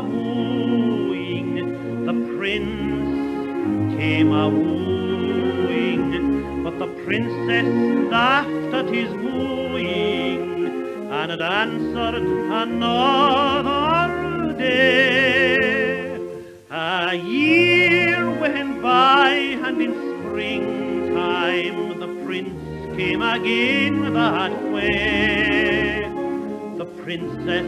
a wooing, the prince came a wooing, but the princess laughed at his wooing and had answered another day. A year went by and in springtime the prince came again that way. The princess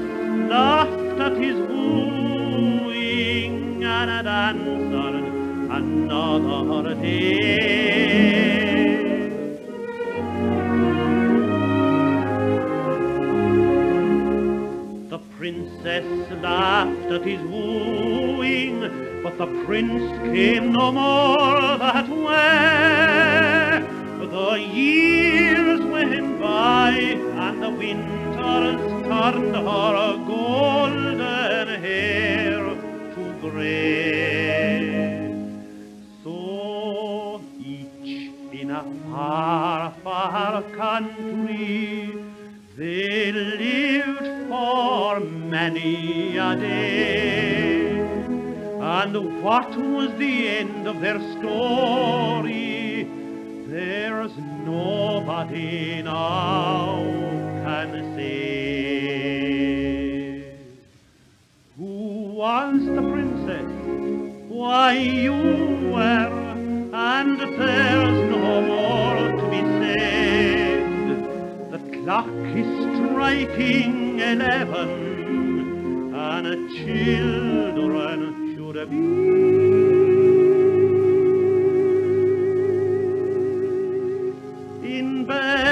laughed at his wooing and answered another day. The princess laughed at his wooing, but the prince came no more that way. The years went by, and the winters turned her a far, far country they lived for many a day. And what was the end of their story? There's nobody now can say. Who was the princess? Why you is striking eleven, and children should be in bed.